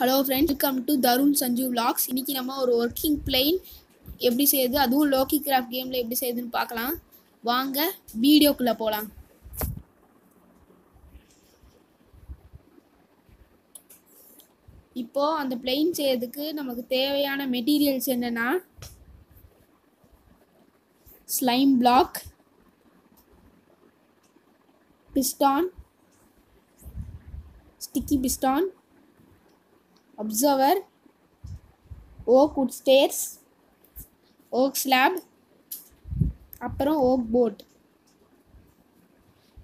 Hello friends welcome to Tarun Sanju vlogs. இன்னைக்கு நம்ம ஒரு ஒர்க்கிங் பிளெயின் எப்படி செய்யுது அதுவும் லோக்கி கிராஃப்ட் கேமில் எப்படி செய்யுதுன்னு பார்க்கலாம். வாங்க வீடியோக்குள்ளே போகலாம் இப்போது அந்த பிளெயின் செய்யறதுக்கு நமக்கு தேவையான மெட்டீரியல்ஸ் என்னன்னா slime block piston sticky piston observer oak wood stairs oak slab அப்புறம் ஓக் போட்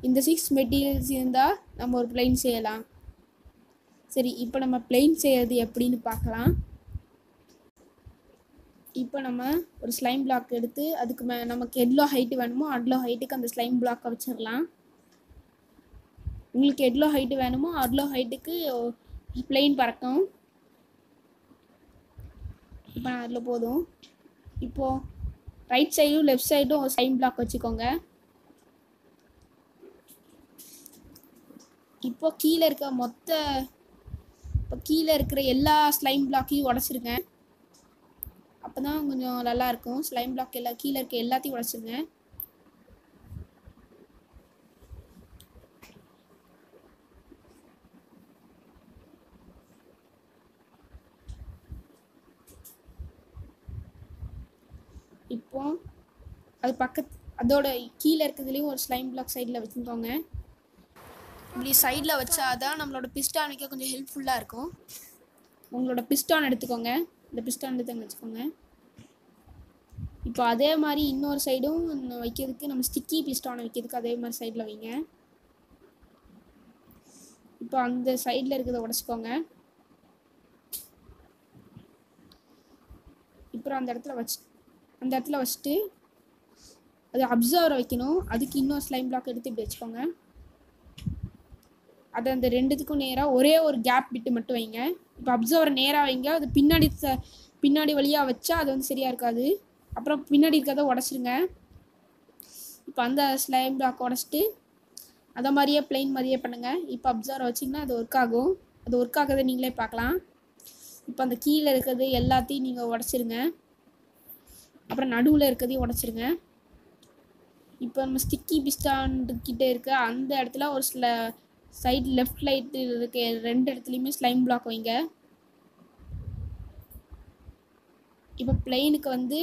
இந்த சிக்ஸ் மெட்டீரியல்ஸ் இருந்தால் நம்ம ஒரு பிளெயின் செய்யலாம். சரி இப்போ நம்ம பிளெயின் செய்கிறது எப்படின்னு பார்க்கலாம். இப்போ நம்ம ஒரு ஸ்லைம் பிளாக் எடுத்து அதுக்கு மே நமக்கு எவ்வளோ ஹைட்டு வேணுமோ அவ்வளோ ஹைட்டுக்கு அந்த ஸ்லைம் பிளாக்கை வச்சிடலாம். உங்களுக்கு எவ்வளோ ஹைட்டு வேணுமோ அவ்வளோ ஹைட்டுக்கு பிளெயின் பறக்கும். இப்போ நான் அதில் போதும். இப்போது ரைட் சைடும் லெஃப்ட் சைடும் சைன் பிளாக் வச்சுக்கோங்க. இப்போ கீழே இருக்க மொத்த இப்போ கீழே இருக்கிற எல்லா ஸ்லைம் பிளாக்கையும் உடச்சிருங்க. அப்போ தான் கொஞ்சம் நல்லாயிருக்கும் ஸ்லைம் பிளாக் எல்லா கீழே இருக்க எல்லாத்தையும் உடச்சிருங்க. இப்போ அது பக்கத்து அதோட கீழே இருக்கிறதுலேயும் ஒரு ஸ்லைம் பிளாக் சைடில் வச்சுக்கோங்க இப்படி சைடில் வச்சா தான் நம்மளோட பிஸ்டான் வைக்க கொஞ்சம் ஹெல்ப்ஃபுல்லாக இருக்கும். உங்களோட பிஸ்டான் எடுத்துக்கோங்க. இந்த பிஸ்டான் எடுத்து வச்சுக்கோங்க. இப்போ அதே மாதிரி இன்னொரு சைடும் வைக்கிறதுக்கு நம்ம ஸ்டிக்கி பிஸ்டானை வைக்கிறதுக்கு அதே மாதிரி சைடில் வைங்க. இப்போ அந்த சைடில் இருக்கிறத உடச்சிக்கோங்க. இப்போ அந்த இடத்துல வச்சு அந்த இடத்துல வச்சுட்டு அது அப்சர்வரை வைக்கணும். அதுக்கு இன்னொரு ஸ்லைம் பிளாக் எடுத்து இப்படி வச்சுக்கோங்க. அதை அந்த ரெண்டுத்துக்கும் நேராக ஒரே ஒரு கேப் விட்டு மட்டும் வைங்க. இப்போ அப்சர்வரை நேராக வைங்க. அது பின்னாடி ச- பின்னாடி வழியாக வச்சா அது வந்து சரியாக இருக்காது. அப்புறம் பின்னாடி இருக்கிறத உடச்சிருங்க. இப்போ அந்த ஸ்லைம் பிளாக் உடச்சிட்டு அதை மாதிரியே பிளெயின் மாதிரியே பண்ணுங்கள் இப்போ அப்சர்வரை வச்சிங்கன்னா அது ஒர்க் ஆகும். அது ஒர்க் ஆகிறத நீங்களே பார்க்கலாம். இப்போ அந்த கீழே இருக்கிறது எல்லாத்தையும் நீங்கள் உடச்சிருங்க. அப்புறம் நடுவில் இருக்கிறதையும் உடச்சிருங்க. இப்போ நம்ம ஸ்டிக்கி பிஸ்டாண்டு கிட்டே இருக்க அந்த இடத்துல ஒரு சில சைடு லெஃப்ட் லைட்டு இருக்க ரெண்டு இடத்துலையுமே ஸ்லைம் பிளாக் வைங்க. இப்போ பிளெயினுக்கு வந்து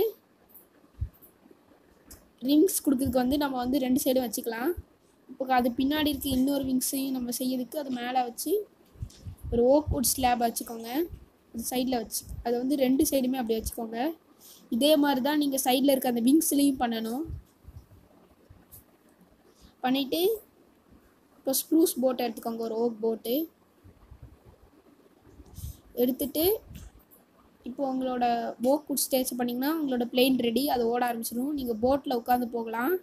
ரிங்ஸ் கொடுக்குறதுக்கு வந்து நம்ம வந்து ரெண்டு சைடும் வச்சுக்கலாம். இப்போ அது பின்னாடி இருக்க இன்னொரு விங்ஸையும் நம்ம செய்யறதுக்கு அது மேலே வச்சு ஒரு ஓக் வுட் ஸ்லாப் வச்சுக்கோங்க. அந்த சைடில் வச்சு அதை வந்து ரெண்டு சைடுமே அப்படி வச்சுக்கோங்க. இதே மாதிரி தான் நீங்கள் சைடில் இருக்க அந்த விங்ஸ்லேயும் பண்ணணும். பண்ணிவிட்டு இப்போ ஸ்ப்ரூஸ் போட்டை எடுத்துக்கோங்க ஒரு ஓக் போட்டு எடுத்துட்டு இப்போ உங்களோட ஓக் குட் ஸ்டேஜ் பண்ணிங்கன்னா உங்களோட பிளெயின் ரெடி அது ஓட ஆரம்பிச்சிடும் நீங்கள் போட்டில் உட்காந்து போகலாம்.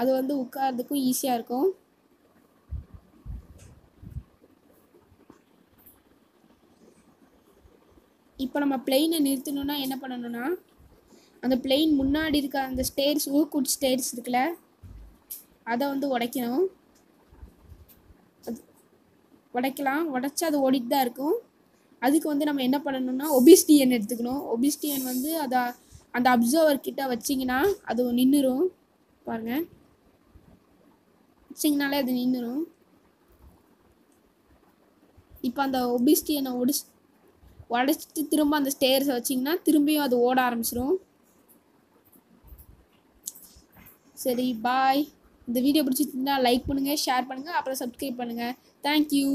அது வந்து உட்கார்றதுக்கும் ஈஸியாக இருக்கும். இப்போ நம்ம பிளெயினை நிறுத்தணும்னா என்ன பண்ணணும்னா அந்த பிளெயின் முன்னாடி இருக்க அந்த ஸ்டேர்ஸ் ஊக்குட் ஸ்டேர்ஸ் இருக்குல்ல அதை வந்து உடைக்கணும். அது உடைக்கலாம். உடைச்சா அது ஓடிட்டு தான் இருக்கும். அதுக்கு வந்து நம்ம என்ன பண்ணணும்னா ஒபிஸ்டியன் எடுத்துக்கணும். ஒபிஸ்டியன் வந்து அதை அந்த அப்சர்வர் கிட்ட வச்சிங்கன்னா அது நின்றுரும் பாருங்க. வச்சிங்கனாலே அது நின்றுரும் இப்போ அந்த ஒபிஸ்டியனை ஒடிச்சு உடச்சிட்டு திரும்ப அந்த ஸ்டேர்ஸை வச்சிங்கன்னா திரும்பியும் அது ஓட ஆரம்பிச்சிடும் சரி பாய் இந்த வீடியோ பிடிச்சிருந்தா லைக் பண்ணுங்கள் ஷேர் பண்ணுங்கள் அப்புறம் சப்ஸ்கிரைப் பண்ணுங்கள் தேங்க்யூ